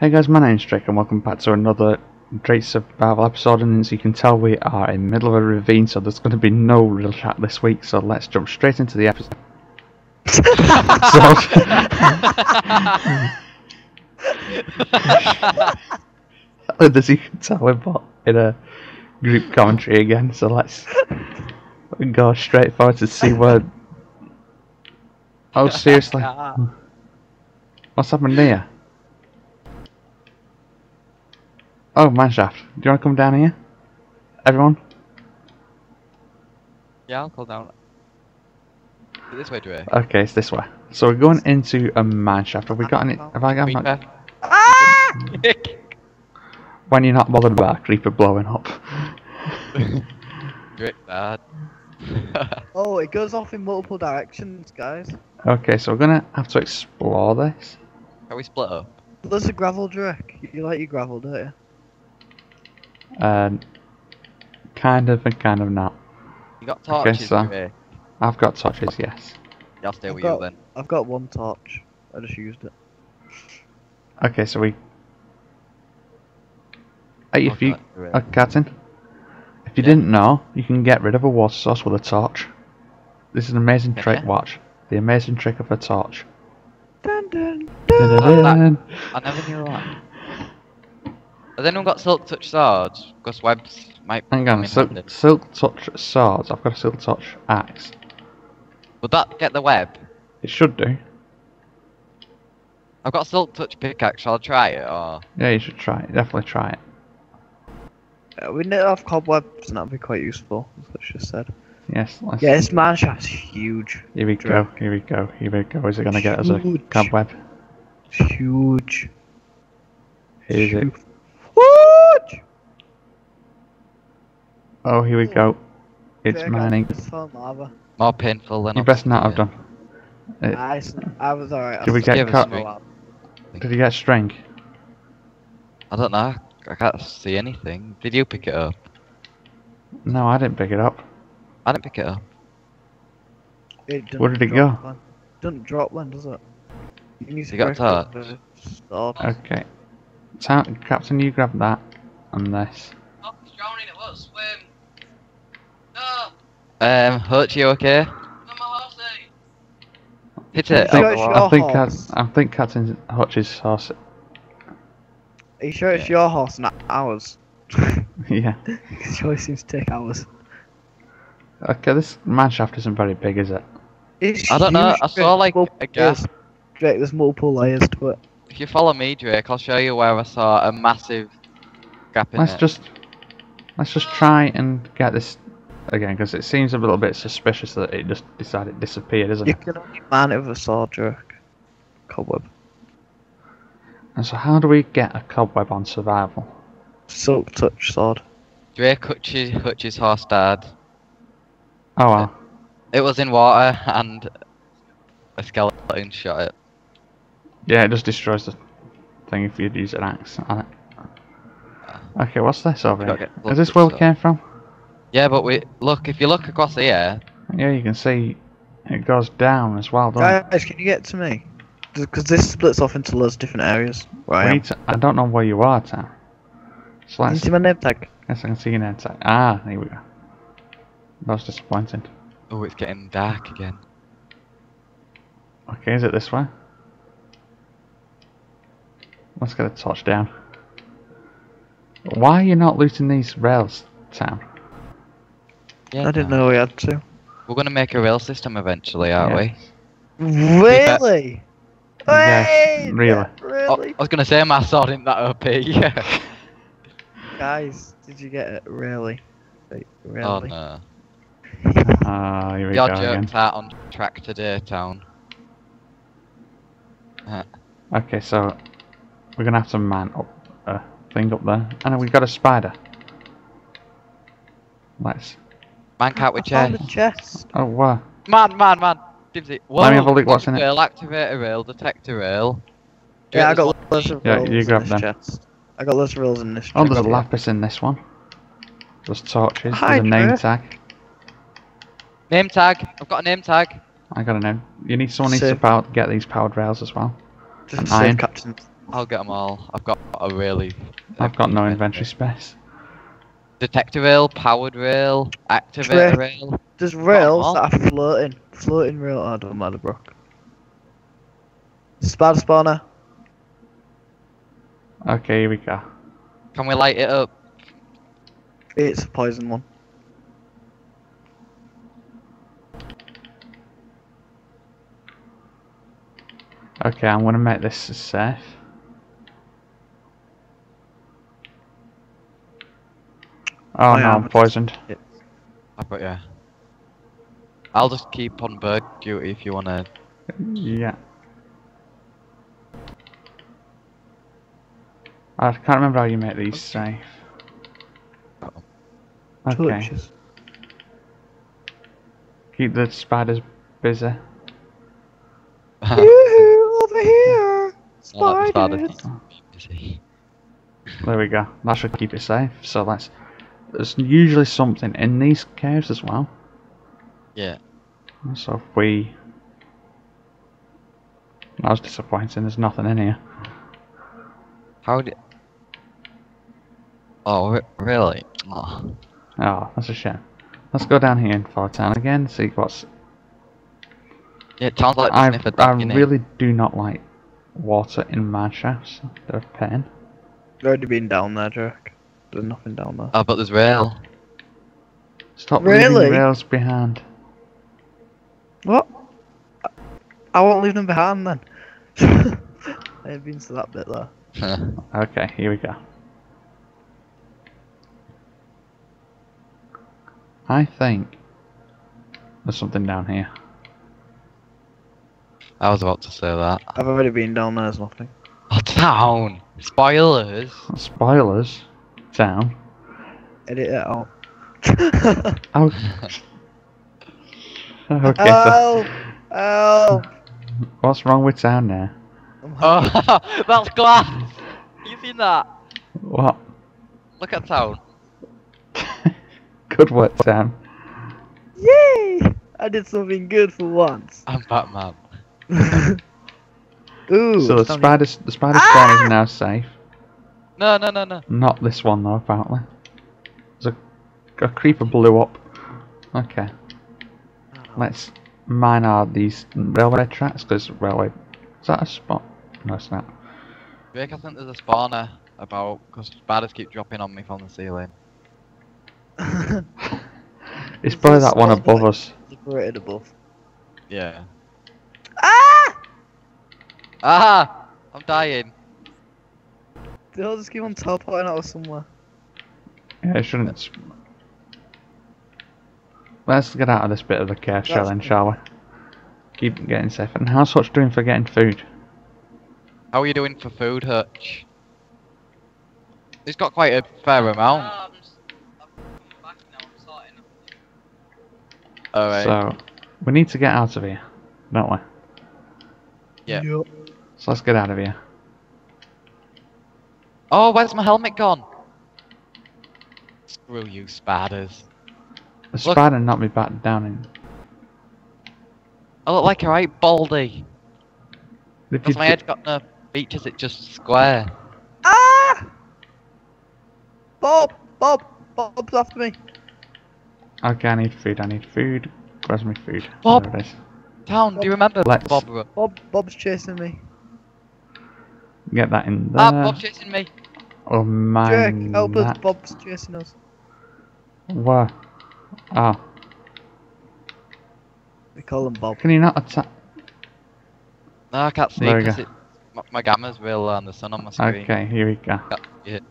Hey guys, my name's Drake and welcome back to another Drake Survival episode and as you can tell we are in the middle of a ravine so there's going to be no real chat this week so let's jump straight into the episode. so, as you can tell we're in a group commentary again so let's go straight forward to see where... Oh seriously? What's happened here? Oh, mineshaft. Do you want to come down here? Everyone? Yeah, I'll call down. This way, Dre. Okay, it's this way. So we're going into a mineshaft. Have we got any? Have I got? Creeper. Ah! When you're not bothered about a creeper blowing up. Drake bad. Oh, it goes off in multiple directions, guys. Okay, so we're gonna have to explore this. Can we split up? There's a gravel Drake. You like your gravel, don't you? And kind of and kind of not. You got torches, so- I've got torches, yes. I'll stay I've with got- you then. I've got one torch. I just used it. Okay, so we. Hey, if you, Okay, Dre. uh, Captain, if you didn't know, you can get rid of a water source with a torch. This is an amazing trick. Watch the amazing trick of a torch. Dun, dun, Dun-dun-dun. I never knew that. Has anyone got silk touch swords? Because webs might Hang come on, in silk, handy. silk touch swords. I've got a silk touch axe. Would that get the web? It should do. I've got a silk touch pickaxe, shall I try it or Yeah, you should try it. Definitely try it. Uh, we need off cobwebs, and that'd be quite useful. As I just said. Yes. Let's, Yeah, this man shaft's huge. Here we go. Here we go. Here we go. Is it gonna get us a Huge. cobweb? It's huge. Is it? Huge. Huge! Oh, here we go. It's Drake, mining. lava. more painful than You best not have done. Uh, it- I, I was alright. Did we get Give us caught? string. Did you get string? I don't know. I can't see anything. Did you pick it up? No, I didn't pick it up. I didn't pick it up. It Where did it go? One. Doesn't drop one, does it? You, need to You got break torch? Okay. Ta- Captain, you grab that and this. Oh, he's drowning, it was. Swim. No, Um, Hutch, you okay? not my horsey. Hit it. Sure, Oh. I think horse. Cap- I think Captain Hutch's horse. Are you sure it's your horse, not ours? yeah. it always seems to take hours. Okay, this manshaft isn't very big, is it? It's I don't know, I saw, like, Multiple a gas- layers. There's multiple layers to it. If you follow me, Drake, I'll show you where I saw a massive gap in Let's it. just let's just try and get this again because it seems a little bit suspicious that it just decided it disappeared, isn't You it? can only man it with a sword, Drake. Cobweb. And so, how do we get a cobweb on survival? Silk touch sword. Drake Hutch's, Hutch's horse died. Oh well. It was in water and a skeleton shot it. Yeah, it just destroys the thing if you use an axe on it. Okay, what's this over Gotta here? get Is this where we stuff. came from? Yeah, but we look if you look across the air. Yeah, you can see it goes down as well, doesn't it? Guys, can you get to me? Because this splits off into loads of different areas. Where I We am. need to, I don't know where you are, Tam. So Can you let's. see my name tag? Yes, I can see your name tag. Ah, there we go. That was disappointing. oh, it's getting dark again. Okay, is it this way? Let's get a torch down. Why are you not looting these rails, Sam? Yeah, I didn't no. know we had to. We're gonna make a rail system eventually, aren't Yeah. we? Really? Yes, Wait, really. Oh, Really? I was gonna say my sword isn't that OP. Yeah. Guys, did you get it? Really? Wait, really? oh no. Ah, here we Your go again. jokes are on track today, town. Okay, so we're gonna have to man up a thing up there, and then we've got a spider. Let's. Man can't with chest. chest. Oh, wow. Man, man, man. Dibsy. Whoa, Let me have a look what's in it. Rail, activate a rail, detector a rail. Yeah, I Drake, got loads of rails Yeah, rolls you in grab this them. chest. I got loads of rolls in this Oh, chest. there's a lapis in this one. There's torches. Hi, there's a name tag. Name tag. I've got a name tag. I got a name. You need someone needs to power, get these powered rails as well. Just Iron. save Captain I'll get them all. I've got a really. I've got no inventory space. Detector rail, powered rail, activator Trick. rail. There's rails that are floating. Floating rail. Oh, don't matter, bro. Spider spawner. Okay, here we go. Can we light it up? It's a poison one. Okay, I'm gonna make this safe. Oh I no, am. I'm poisoned. I've got yeah. I'll just keep on bird duty if you wanna. Yeah. I can't remember how you make these safe. Oh. Okay. Torches. Keep the spiders busy. Yoo-hoo, over here. I'll the Spiders. spider. There we go. That should keep it safe. So let's. There's usually something in these caves as well. Yeah. So if we. That was disappointing. There's nothing in here. How did? Oh, re- really? Oh. Oh, that's a shame. Let's go down here in Far Town again. See what's. Yeah, it sounds like I sniffer I really do not like water in mine shafts. They're a pain. I've already been down there, Jack. There's nothing down there. Oh, but there's rail. Stop Really? leaving rails behind. What? I- I won't leave them behind then. I have been to that bit there. Okay, here we go. I think there's something down here. I was about to say that. I've already been down there, there's nothing. Oh, town! Spoilers! Spoilers. Town. Edit it out. Oh. okay, so Help! Help! what's wrong with town now? Oh, that's glass! You seen that? What? Look at town. Good work, Sam. Yay! I did something good for once. I'm Batman. Ooh. so the it's spider, the spider spawn is ah! now safe. No, no, no, no. Not this one though, apparently. There's a, a creeper blew up. Okay, here. let's mine our these railway tracks because railway. Is that a spot? No, it's not. Jake, I think there's a spawner about because spiders keep dropping on me from the ceiling. It's probably that one above like- us. Separated above. Yeah. Ah! Ah! I'm dying. They'll just keep on teleporting out of somewhere. Yeah, it shouldn't. s- Let's get out of this bit of the cave, shall That's then, shall we? Keep getting safe. And how's Hutch doing for getting food? How are you doing for food, Hutch? He's got quite a fair amount. S- I'm back now, I'm sorting. Alright. So, we need to get out of here, don't we? Yeah. Yup. So let's get out of here. Oh, where's my helmet gone? Screw you, spiders. The Look. spider knocked me back down in. I look like a right baldy. Because my head's got no features, it's just square. Ah! Bob! Bob! Bob's after me. Okay, I need food, I need food. Where's my food? Bob. There it is. Town, do you remember Let's- Bob? Bob! Bob's chasing me. Get that in there. Ah, Bob's chasing me. Or Jack, mine help us! that. Bob's chasing us. Where? Oh, We call him Bob. can you not attack? No, I can't see There because go. it, my, my gamma's real low on the sun on my screen. Okay, here we go. Can't see it.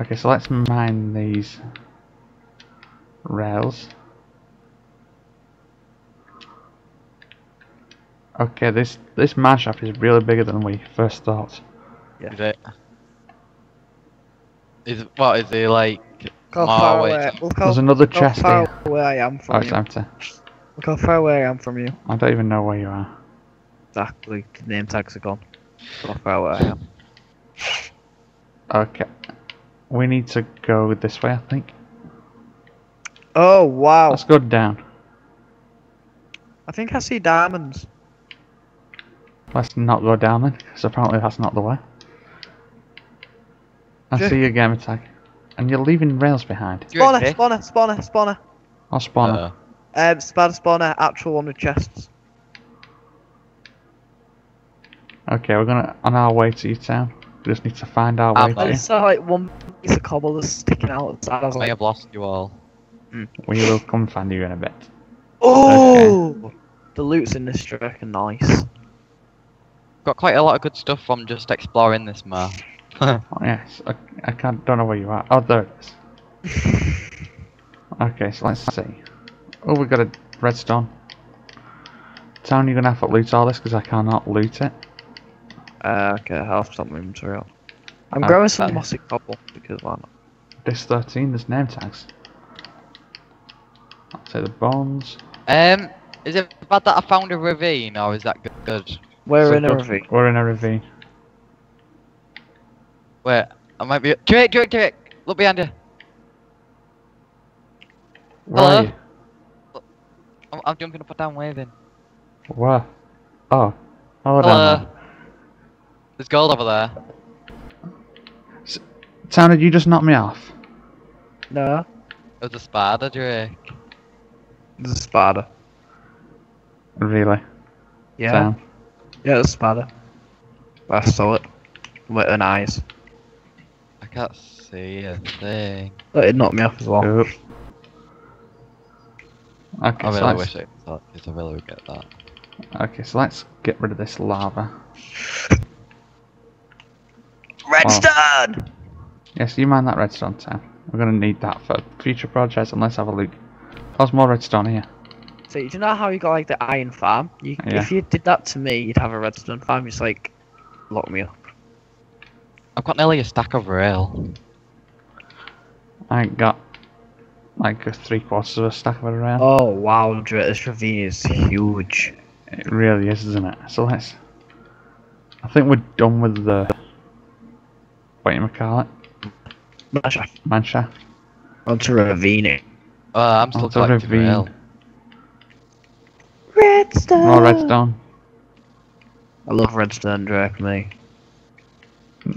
Okay, so let's mine these rails. Okay, this this mine shaft is really bigger than we first thought. Is it? Is what is he like? Look how far away away. to- Look how, There's another look how chest far here. away I am from Oh, it's you. empty. Look how far away I am from you. I don't even know where you are. Exactly. The name tags are gone. Look how far away I am. Okay. We need to go this way, I think. Oh wow! Let's go down. I think I see diamonds. Let's not go down then, because apparently that's not the way. I Yeah. see your gamer tag. And you're leaving rails behind. You Spawner, okay? spawner, spawner, spawner. I'll spawn her. Uh, Um, spider spawner, actual one with chests. Okay, we're gonna on our way to your town. We just need to find our I'm way to I saw like one piece of cobble that's sticking out of the. I was I may like, have lost you all. you. We will come find you in a bit. oh! The loot's in this track and nice. Got quite a lot of good stuff from just exploring this map. Oh, yes, I, I can't, don't know where you are. Oh, there it is. Okay, so let's see. Oh, we got a redstone. Town, you're gonna have to loot all this because I cannot loot it. Uh, okay, I'll stop my inventory up. I'm Oh, growing some mossy cobble because why not? This 13, there's name tags. I'll say the bones. Um, is it bad that I found a ravine, or is that good? Good? We're So in a good. ravine. We're in a ravine. Wait, I might be. Drake, Drake, Drake! Look behind you. Where Hello? you? I'm, I'm jumping up and down, waving. Where? Oh. Oh, down Hello. there. There's gold over there. Town, did you just knock me off? No, It was a spider, Drake. there's a spider. Really? Yeah, Town? Yeah, there's a spider. I saw it with an eyes. I can't see a thing. But it knocked me off as well. Oop. Okay, I so really let's, wish it thought, because I really would get that. okay, so let's get rid of this lava. Redstone! Yes, you mind that redstone, Town. We're gonna need that for future projects, and let's have a look. There's more redstone here. So do you know how you got like the iron farm? You, Yeah. If you did that to me, you'd have a redstone farm. It's like lock me up. I've got nearly a stack of rail. I ain't got like a three quarters of a stack of it around. Oh wow, Dre, this ravine is huge. It really is, isn't it? So let's. I think we're done with the. What you call it? Masha, Manshaft. onto ravine. Oh, I'm still Onto a collecting ravine. rail. Redstone. More redstone. I love redstone, Drake. Me.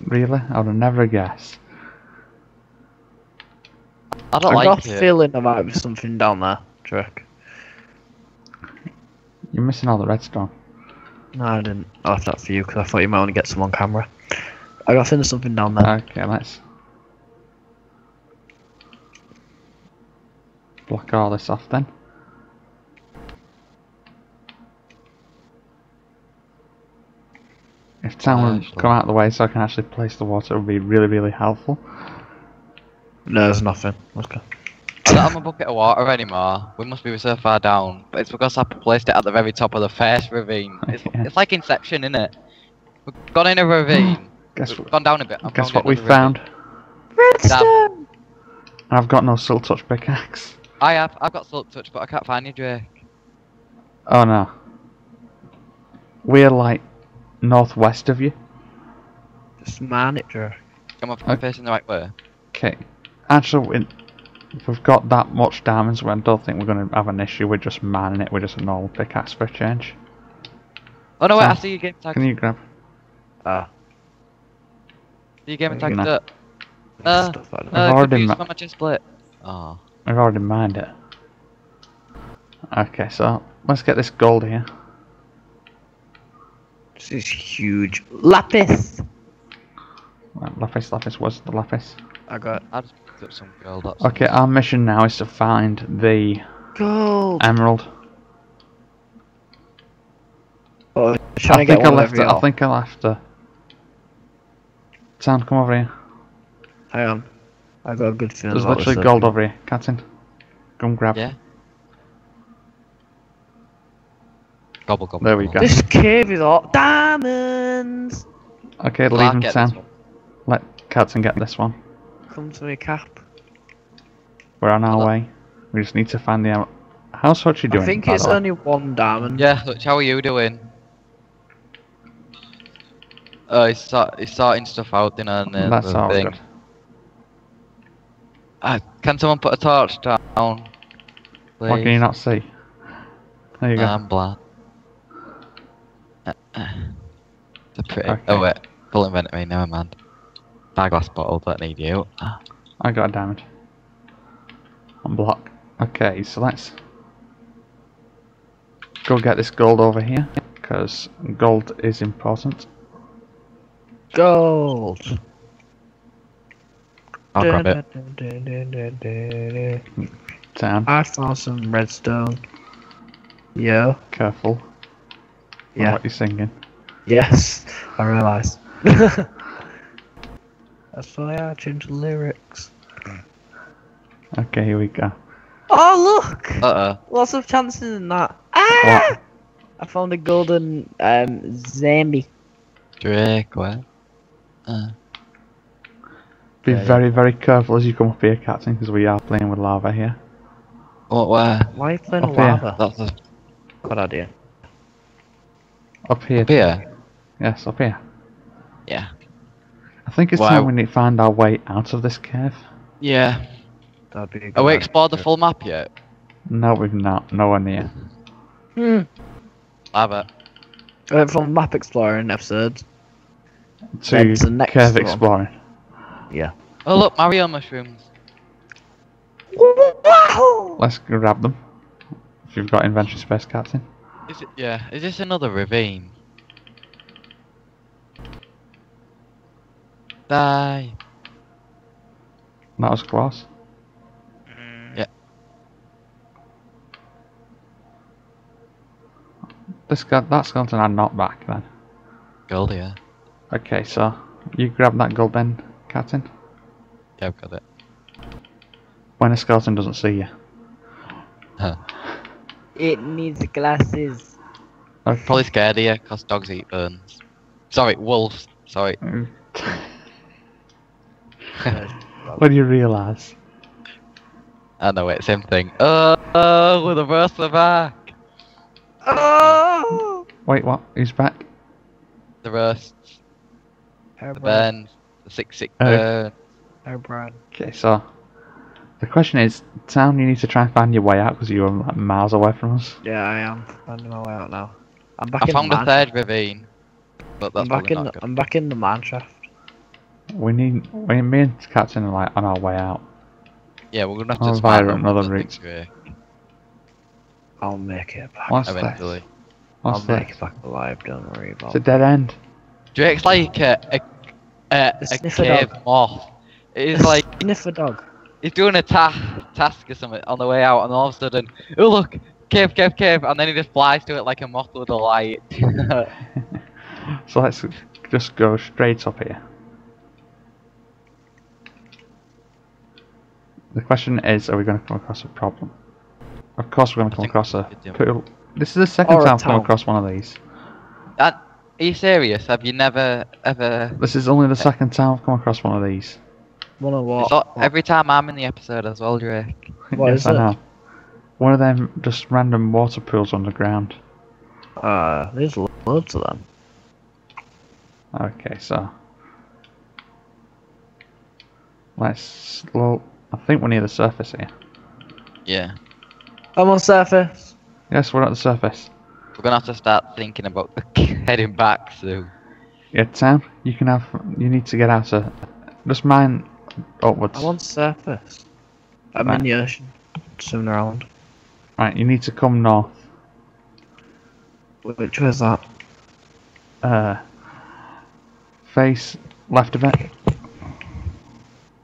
Really? I would have never guessed. I don't I got like a it. feeling there might be something down there, Drake. You're missing all the redstone. No, I didn't. I left that for you because I thought you might want to get some on camera. I got a feeling there's something down there. Okay, let's. Block all this off then. If town would come out of the way so I can actually place the water, it would be really, really helpful. no, there's nothing. Let's go. I don't have a bucket of water anymore. We must be so far down. But it's because I placed it at the very top of the first ravine. It's, Yeah. it's like Inception, isn't it? We've gone in a ravine. Guess, We've gone down a bit. I've guess what we another found? Redstone. I've got no silk touch pickaxe. I have. I've got silk touch, but I can't find you, Drake. Oh no. We're like northwest of you. Just man it, Drake. Am I Okay. facing the right way? Okay. Actually, we- if we've got that much diamonds, I don't think we're going to have an issue We're just manning it with just a normal pickaxe for a change. Oh no, wait! I Sam, see your game tag. Can you grab? Ah. See your game Thank tag. you. up. Uh, stuff like that. Uh, already confused ma- by my chest plate. Oh. I've already mined it. Okay, so let's get this gold here. This is huge. Lapis. Lapis, lapis, what's the lapis? I got I just picked up some gold. That's Okay, our mission now is to find the gold. emerald. Oh, I think I left. it- I think I left. Uh, Sam, come over here. Hang on. I got a good feeling. There's about literally this, gold over here. Captain, come grab. Yeah. Gobble gobble. There we go. This cave is all diamonds. Okay, Well, leave I'll him, get Sam. Let Captain get this one. Come to me, Cap. We're on our Hello. way. We just need to find the emerald. How's Hutchie doing? I think it's the way? only one diamond. Yeah, Hutch, how are you doing? Oh, he's, sort, he's sorting stuff out, you know, and uh, That's the all thing. good. Ah, can someone put a torch down? Please? What can you not see? There you go. I'm blind. Pretty. Okay. Oh wait, full inventory. Never mind. Five glass bottle. Don't need you. I got a diamond. On block. Okay, so let's go get this gold over here because gold is important. Gold. I'll grab it. Down. I found some redstone. Yeah. Careful. On Yeah. What you're singing. Yes. I realised. That's why I changed the lyrics. Okay, here we go. Oh look! Uh uh Lots of chances in that. Ah! What? I found a golden um zombie. Drake, where? Uh, Be Yeah, yeah. very, very careful as you come up here, Captain, because we are playing with lava here. what? Where? Why are you playing Up here. lava? That's a Good idea. Up here. beer. Yes, up here. Yeah. I think it's Wow. time we need to find our way out of this cave. Yeah. That'd be a Have we explored the full map yet? No, we've not. Nowhere near. Hmm. Love it. I went from map exploring episodes. To to the next cave one. exploring. Yeah. Oh look, Mario mushrooms. Let's grab them. If you've got inventory space, Captain. Is it? Yeah. Is this another ravine? Die. That was close. Mm-hmm. Yeah. This guy, that skeleton had not back then. Gold, yeah. Okay, so you grab that gold then, Captain. Yeah, I've got it. When a skeleton doesn't see you. Huh. It needs glasses. I'm Probably scared of you, cause dogs eat burns. Sorry, wolves. Sorry. what do you realise? I know it, same thing. Oh, oh with the burst the back. Oh! Wait, what? Who's back? The roasts, the Herobrine. burns, the sick sick Uh, burn. Herobrine. Okay, so the question is, Town, you need to try and find your way out because you're like miles away from us. Yeah, I am. Finding my way out now. I'm back I in found the a third ravine, but that's I'm back in. The, good. I'm back in the mine shaft. We need, we, me and Captain are like on our way out. Yeah, we're gonna have Oh, to via spam another the route. Uh, I'll make it back. What's this? eventually. What's I'll make it back alive. Don't worry about It's a dead end. Drake's like a a, a, a cave dog. moth. It's like Sniffer dog. He's doing a ta- task or something on the way out, and all of a sudden, oh look, cave, cave, cave, and then he just flies to it like a moth with a light. So let's just go straight up here. The question is, are we going to come across a problem? Of course we're going to come across a pool. This is the second Or time I've come across one of these. That, are you serious? Have you never ever? This is only the second time I've come across one of these. Wanna what? It's every time I'm in the episode as well, Drake. What yes, is I it? know. One of them just random water pools on underground. Uh, there's loads of them. Okay, so let's slow. I think we're near the surface here. Yeah, I'm on surface. Yes, we're at the surface. we're gonna have to start thinking about heading back soon. Yeah, Sam, you can have. You need to get out of. Just mine upwards. I'm on surface. I'm Right. in the ocean. Swimming around. Right, you need to come north. Which was that? Uh, face left of it.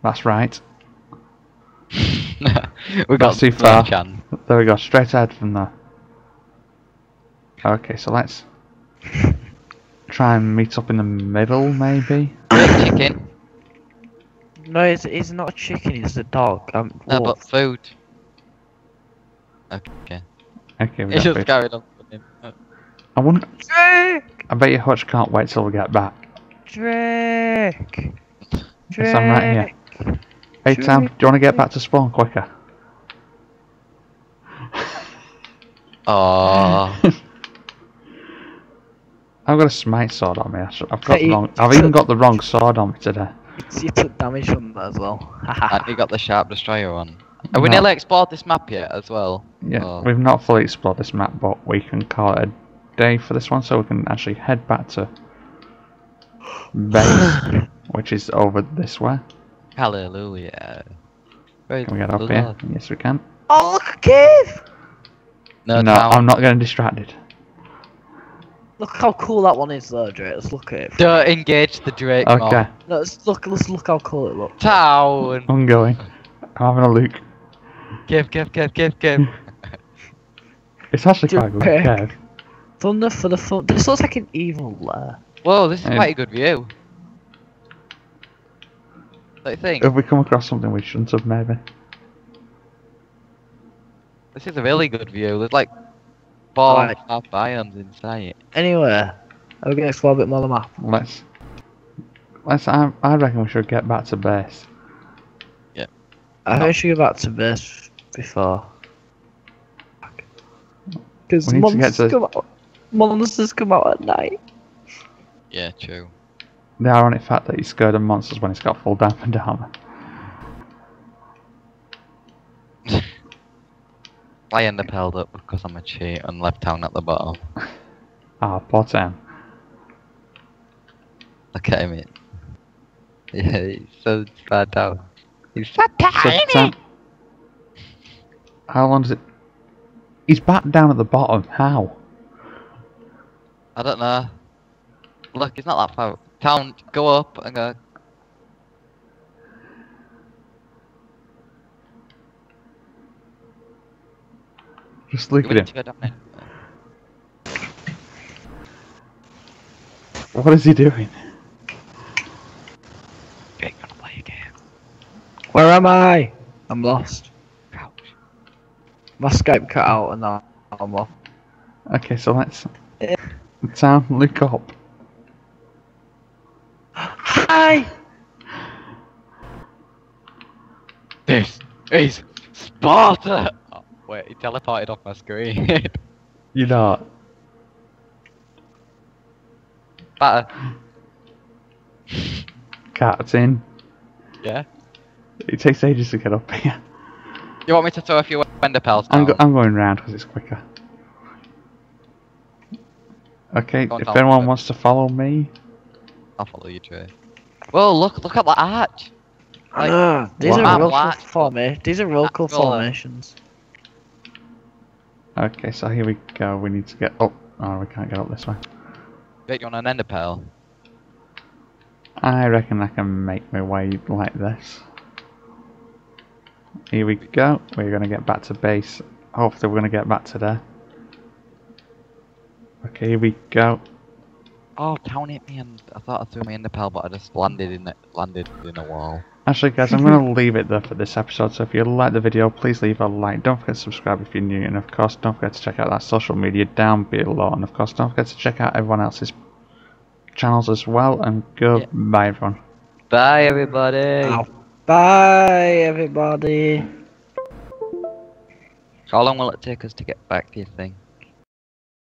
That's right. we got too far. Chan. There we go. Straight ahead from there. Okay, so let's try and meet up in the middle, maybe. Chicken. No, it's, it's not a chicken, it's a dog. Um, No, wolf. but food. Okay. Okay, we It's just food. carried on. running. Uh, I wouldn't. Drake! I bet you Hutch can't wait till we get back. Drake! Yes, I'm right here. Hey Tam, do you want to get back to spawn quicker? Oh, I've got a smite sword on me. I should- I've got Hey, the wrong. I've even got the wrong sword on me today. It's, you took damage from that as well. and you got the sharp destroyer on. Have we No. nearly explored this map yet as well? Yeah, Oh. we've not fully explored this map, but we can call it a day for this one, so we can actually head back to base, which is over this way. Hallelujah. Praise Can we get up here? Yes, we can. Oh, look, a cave! No, no. I'm not getting distracted. Look how cool that one is, though, Drake. Let's look at it. Don't engage the Drake mob. Okay, No, let's look. Let's look how cool it looks. Town. I'm going. I'm having a look. Give, give, give, give, give. It's actually quite good. Drake. Kev. Thunder for the fun. This looks like an evil lair. Whoa, this is Um, quite a good view. What do you think? Have we come across something we shouldn't have, maybe? This is a really good view. There's like four Right. and a half biomes inside it. Anyway, are we gonna explore a bit more of the map? Let's. Let's. I, I reckon we should get back to base. Yeah. I No. think we should go back to base before. Because We to monsters to- come out. Monsters come out at night. Yeah, true. The ironic fact that he's scared of monsters when he's got full diamond armor. I end up held up because I'm a cheat and left town at the bottom. Ah, poor Tim. Look at him. It. Yeah, he's so bad down. He's so. Sam, how long does it? He's back down at the bottom. How? I don't know. Look, it's not that far. Town, go up and go. Just look at him. to go down there. What is he doing? You're gonna play a game. Where am I? I'm lost. Crouch. My Skype cut out and now I'm off. Okay, so let's. Eh. Sam, look up. Hi! This is Sparta! Wait, he teleported off my screen. You know. Better. Captain. Yeah? It takes ages to get up here. You want me to throw a few Ender Pearls I'm, go- I'm going round because it's quicker. Okay, Go on, if Tom. anyone wants to follow me, I'll follow you, Trey. Whoa, look, look at the arch! Like, Ah, these are real cool Black. forma- These are real cool formations. Okay, so here we go. We need to get up. Oh, we can't get up this way. Bet you're on an Ender Pearl. I reckon I can make my way like this. Here we go. We're gonna get back to base. Hopefully, we're gonna get back to there. Okay, here we go. Oh, town hit me and I thought I threw my Ender Pearl, but I just landed in it, landed in a wall. Actually, guys, I'm gonna leave it there for this episode. So if you like the video, please leave a like. Don't forget to subscribe if you're new, and of course, don't forget to check out that social media down below. And of course, don't forget to check out everyone else's channels as well. And goodbye, everyone. Bye, everybody! Ow. Bye, everybody. How long will it take us to get back to you thing?